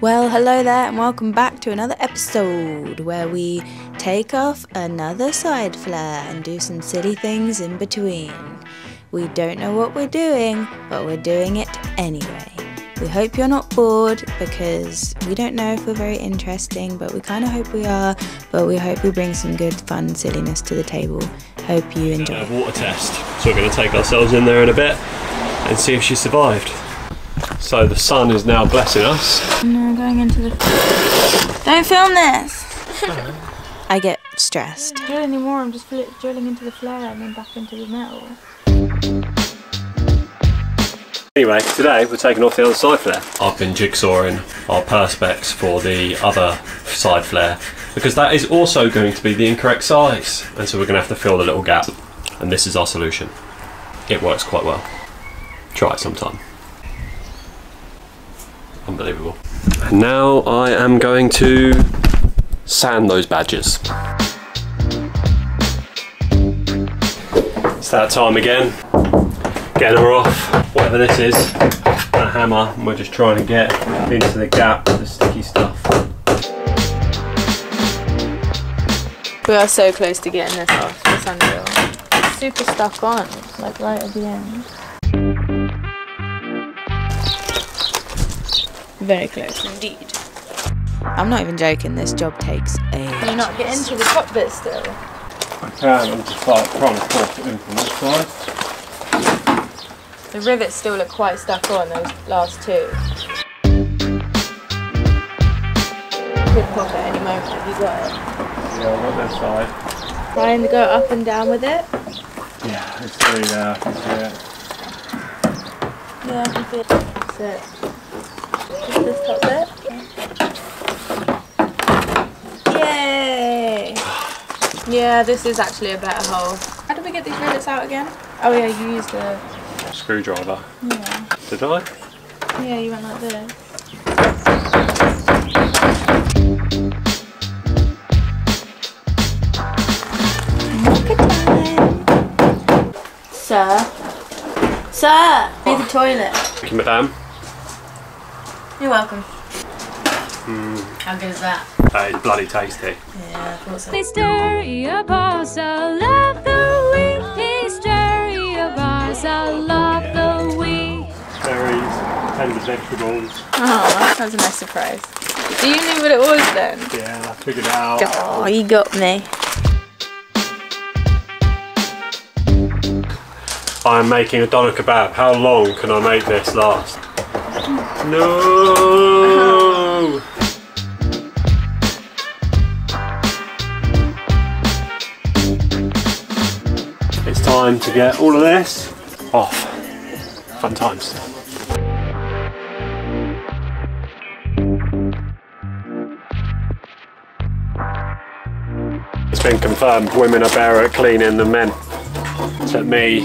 Well, hello there, and welcome back to another episode where we take off another side flare and do some silly things in between. We don't know what we're doing, but we're doing it anyway. We hope you're not bored because we don't know if we're very interesting, but we kind of hope we are. But we hope we bring some good fun silliness to the table. Hope you enjoy. water test. So we're going to take ourselves in there in a bit and see if she survived. So the sun is now blessing us. No, going into the. Don't film this. I get stressed. drill anymore. I'm just drilling into the flare and then back into the metal. Anyway, today we're taking off the other side flare. I've been jigsawing our perspex for the other side flare because that is also going to be the incorrect size. And so we're going to have to fill the little gap. And this is our solution. It works quite well. Try it sometime. Unbelievable. And now I am going to sand those badges. It's that time again. Getting her off, whatever this is, a hammer, and we're just trying to get into the gap with the sticky stuff. We are so close to getting this off. Super stuck on. It's like right at the end. Very close indeed. I'm not even joking, this job takes a Can you a. not get into the top bit still? I can, I'm just like trying to force it in from this side. The rivets still look quite stuck on those last two. Could pop at any moment. Have you got it? Yeah, I've got this side. Trying to go up and down with it. Yeah, it's through there, I can see it. Yeah, I can feel it. That's it. Just this top bit. Yay! Yeah, this is actually a better hole. How did we get these rivets out again? Oh yeah, you used the... Screwdriver. Yeah, Did I? yeah you went like this. Sir? Sir! Be the toilet. Thank you, madame. You're welcome. Hmm. How good is that? That is bloody tasty. Yeah, I thought so. Hysteria bars, I love the week. Hysteria bars, I love the week. Berries, tender vegetables. Oh, that was a nice surprise. Do you know what it was then? Yeah, I figured it out. Oh, you got me. I'm making a doner kebab. How long can I make this last? No! It's time to get all of this off. Fun times. It's been confirmed women are better at cleaning than men. It Took me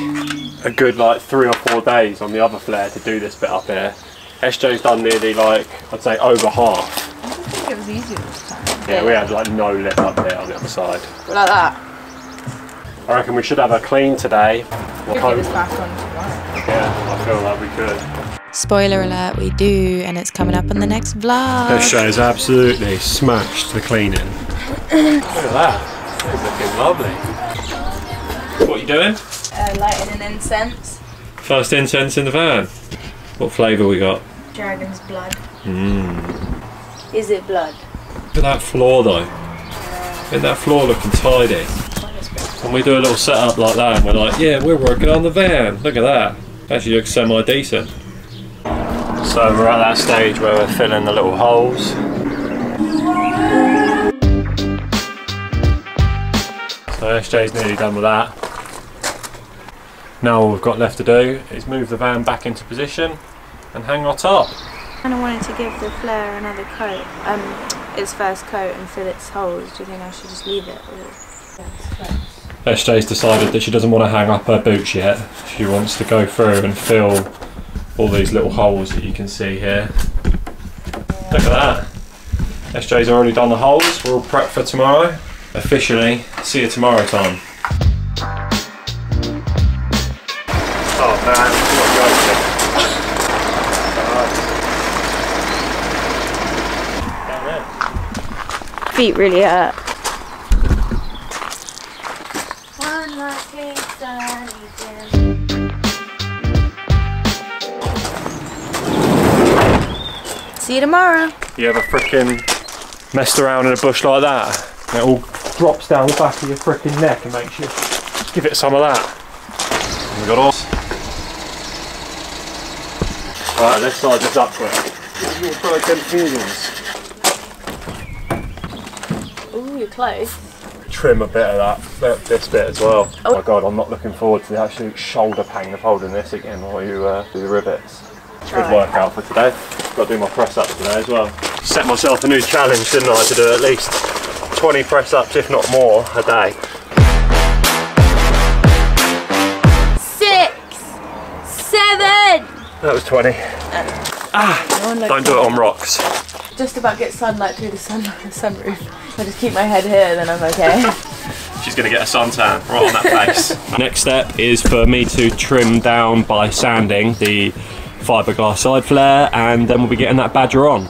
a good like three or four days on the other flare to do this bit up here. SJ's done nearly like, I'd say over half. I think it was easier this time. Yeah, we had like no lip up there on the other side. Like that. I reckon we should have a clean today. We'll Could hope- this back on tomorrow. yeah, I feel like we could. Spoiler alert, we do, and it's coming up in the next vlog. SJ's absolutely smashed the cleaning. Look at that. It's looking lovely. What are you doing? Uh, lighting an incense. First incense in the van. What flavour we got? Dragon's blood. Mmm. Is it blood? Look at that floor though. Uh, Isn't that floor looking tidy? When we do a little setup like that and we're like, yeah, we're working on the van. Look at that. Actually looks semi decent. So we're at that stage where we're filling the little holes. So SJ's nearly done with that. Now all we've got left to do is move the van back into position and hang our top. kind of wanted to give the flare another coat, um, its first coat and fill its holes. Do you think I should just leave it? Or... Yeah, it's close. SJ's decided that she doesn't want to hang up her boots yet. She wants to go through and fill all these little holes that you can see here. Look at that. SJ's already done the holes. We're all prepped for tomorrow. Officially, see you tomorrow time. Oh man, what a feet really hurt. See you tomorrow. You ever frickin' messed around in a bush like that? And it all drops down the back of your frickin' neck and makes you give it some of that. And we got all. Right, let's slide this up quick. Your frickin' feelings. Ooh, close. Trim a bit of that, bit- this bit as well. Oh. my god, I'm not looking forward to the absolute shoulder pain of holding this again while you uh, do the rivets. Good workout for today. Got to do my press ups today as well. Set myself a new challenge, didn't I, to do at least 20 press ups, if not more, a day. Six, seven. That was 20. Ah! Don't do it on rocks. Just about get sunlight through the sun the sunroof. I just keep my head here, then I'm okay. She's going to get a suntan right on that face. Next step is for me to trim down by sanding the fiberglass side flare and then we'll be getting that badger on.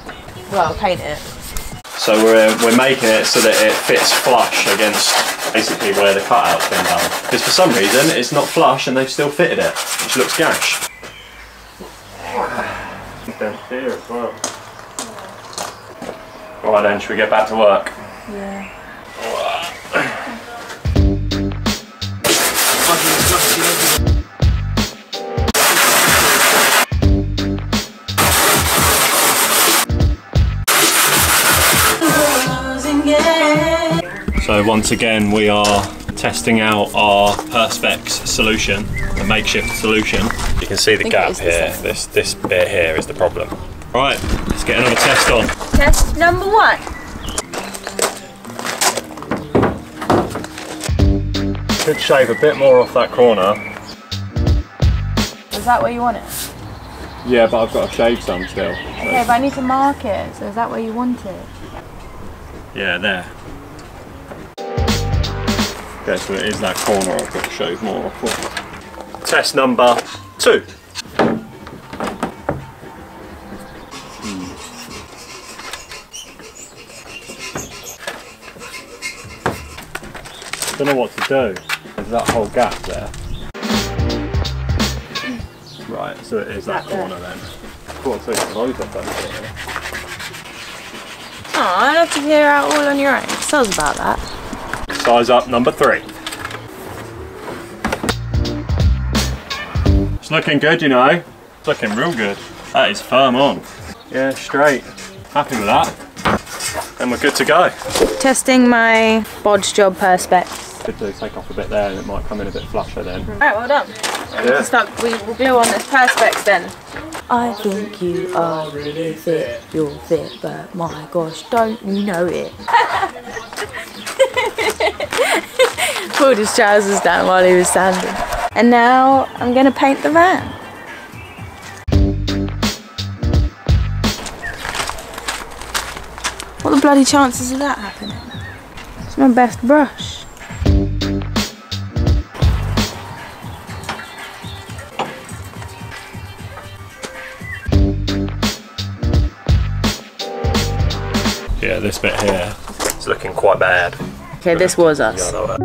well, paint it. So we're, uh, we're making it so that it fits flush against basically where the cutout's been done. Because for some reason it's not flush and they've still fitted it, which looks gash. Down here as well. Right then, should we get back to work? Yeah. So once again we are testing out our Perspex solution, the makeshift solution. You can see the gap it is the here. This this bit here is the problem. Right, let's get another test on. Test number one. Could shave a bit more off that corner. Is that where you want it? Yeah, but I've got to shave some still. Okay, but I need to mark it. So is that where you want it? Yeah, there. Okay, so it is that corner I've got to shave more off. Test number two. Don't know what to do. There's that whole gap there. Right, so it is that, That there. corner then. Cool, so it's loads of those there. Oh, I'd have to figure out all on your own. Sounds about that. Size up number three. It's looking good, you know. It's looking real good. That is firm on. Yeah, straight. Happy with that. And we're good to go. Testing my bodge job perspex. Good to take off a bit there and it might come in a bit flusher then. Alright, well done. We Yeah. can start, we will glue on this perspex then. I think you are really fit. You're fit, but my gosh, don't you know it? Pulled his trousers down while he was standing. And now I'm gonna paint the van. What the bloody chances of that happening? It's my best brush. This bit here. It's looking quite bad. Okay, this was us. Yeah, I know that.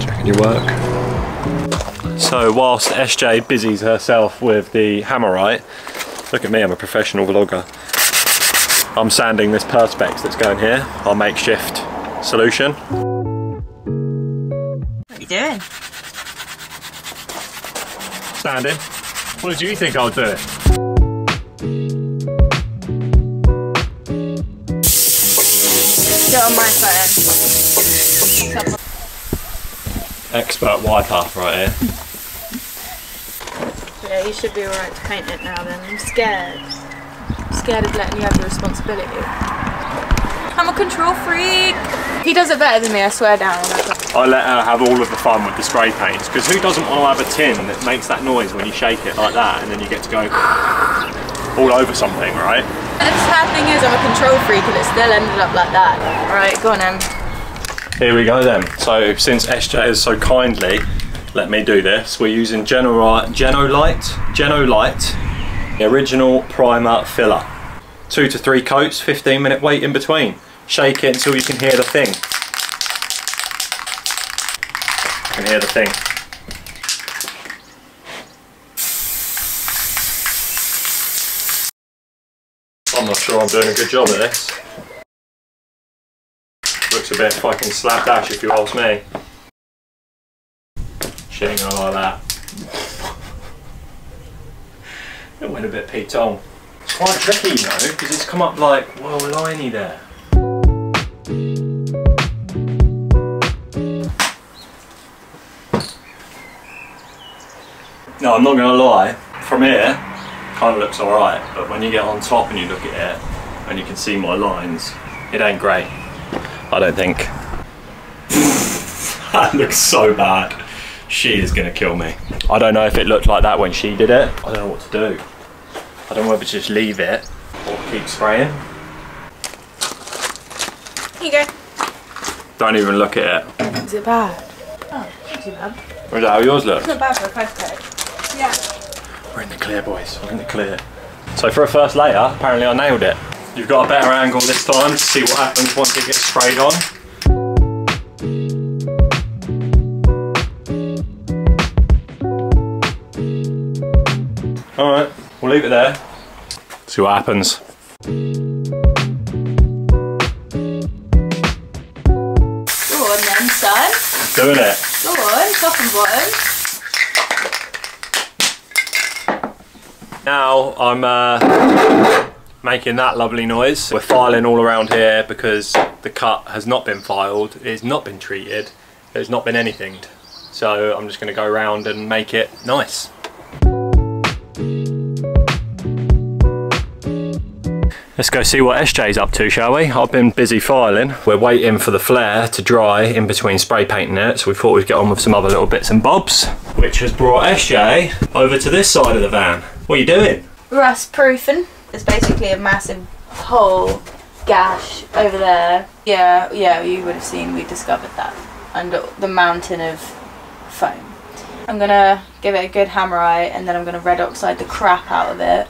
Checking your work. So whilst SJ busies herself with the Hammerite, look at me, I'm a professional vlogger. I'm sanding this Perspex that's going here, our makeshift solution. What are you doing? Sanding. What did you think I'll do? Get on my phone. Expert wiper right here. Yeah, you should be alright to paint it now then. I'm scared. I'm scared of letting you have the responsibility. I'm a control freak. He does it better than me, I swear down. I let her have all of the fun with the spray paints because who doesn't want to have a tin that makes that noise when you shake it like that and then you get to go all over something, right? The sad thing is I'm a control freak and it still ended up like that. Alright, go on then. Here we go then. So since SJ has so kindly let me do this, we're using Genolite, Genolite, Genolite The original primer filler. Two to three coats, 15 minute wait in between. Shake it until you can hear the thing. Hear the thing. I'm not sure I'm doing a good job at this. Looks a bit fucking slapdash if you ask me. She ain't gonna like that. It went a bit Pete-on. It's quite tricky, you know, because it's come up like, well, liney there. No, I'm not going to lie. From here, kind of looks alright, but when you get on top and you look at it, and you can see my lines, it ain't great. I don't think. that looks so bad. She is going to kill me. I don't know if it looked like that when she did it. I don't know what to do. I don't know whether to just leave it or keep spraying. Here you go. Don't even look at it. Is it bad? Oh, not too bad. Or is that how yours looks? Not bad for a first coat. Yeah. We're in the clear, boys. We're in the clear. So for a first layer, apparently I nailed it. You've got a better angle this time to see what happens once it gets sprayed on. Alright, we'll leave it there. See what happens. Go on then, son. Doing it. Go on, top and bottom. Now I'm uh, making that lovely noise. We're filing all around here because the cut has not been filed, it's not been treated, there's not been anything. So I'm just going to go around and make it nice. Let's go see what SJ's up to, shall we? I've been busy filing. We're waiting for the flare to dry in between spray painting it, so we thought we'd get on with some other little bits and bobs, which has brought SJ over to this side of the van. What are you doing? Rust proofing. It's basically a massive hole, gash over there. Yeah, yeah, you would have seen we discovered that under the mountain of foam. I'm gonna give it a good Hammerite and then I'm gonna red oxide the crap out of it.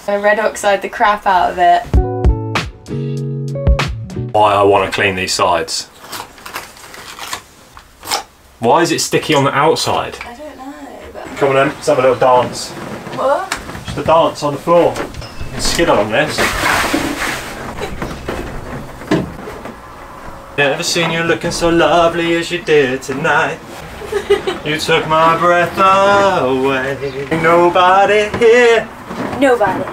I'm gonna red oxide the crap out of it. Why I want to clean these sides. Why is it sticky on the outside? I don't know, but Come on then, let's have a little dance. what? Just a dance on the floor. You can skid on this. Never seen you looking so lovely as you did tonight. you took my breath away. Nobody here. Nobody.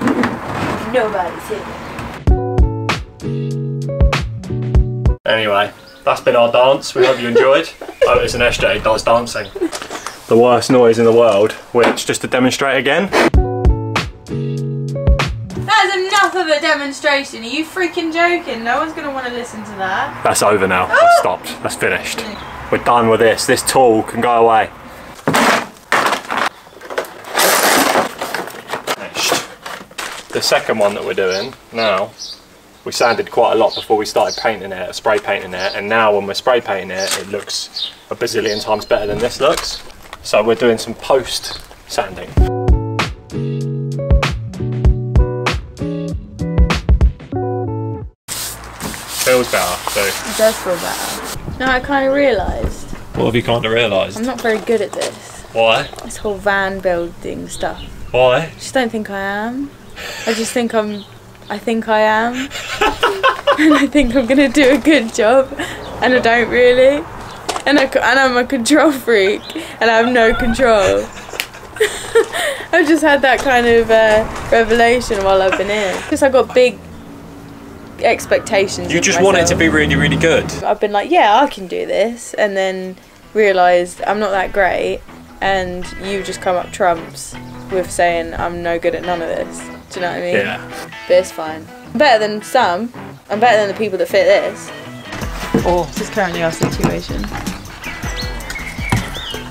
Nobody's here. Anyway, that's been our dance. We hope you enjoyed. oh, it's an SJ does dancing. The worst noise in the world, which, just to demonstrate again, That is enough of a demonstration. Are you freaking joking? No one's gonna want to listen to that. that's over now. That's stopped. That's finished. We're done with this. This tool can go away. The second one that we're doing now, we sanded quite a lot before we started painting it, spray painting it, and now when we're spray painting it, it looks a bazillion times better than this looks. So we're doing some post sanding. Feels better, so. It does feel better. No, I kind of realised What have you kind of realised? I'm not very good at this. Why? This whole van building stuff. Why? I just don't think I am. I just think I'm. I think I am. and I think I'm gonna do a good job, and I don't really. And I c- and I'm a control freak, and I have no control. I've just had that kind of uh, revelation while I've been here. Because I got big expectations. You of just want it to be really, really good. I've been like, yeah, I can do this, and then realised I'm not that great, and you just come up trumps with saying I'm no good at none of this. Do you know what I mean? Yeah. But it's fine. I'm better than some. I'm better than the people that fit this. Or this is currently our situation.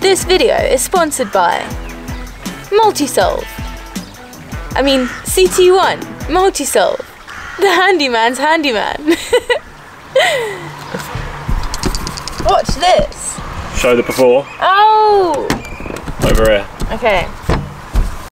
This video is sponsored by Multisolve. I mean, CT1 Multisolve. The handyman's handyman. Watch this. Show the before Oh! over here. Okay.